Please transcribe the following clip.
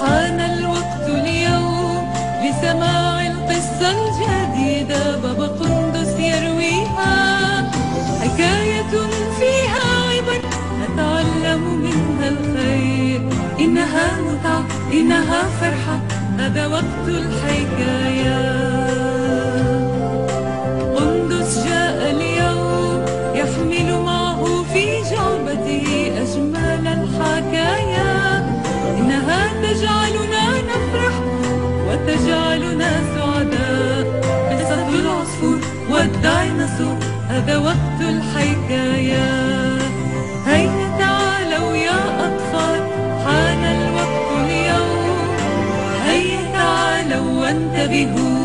حان الوقت اليوم لسماع القصة الجديدة بابا قندس يرويها. حكاية فيها عبر نتعلم منها الخير. إنها متعة إنها فرحة. هذا وقت الحكاية. تجعلنا نفرح وتجعلنا سعداء. قصة العصفور والديناصور هذا وقت الحكاية. هيا تعالوا يا أطفال حان الوقت اليوم. هيا تعالوا وانتبهوا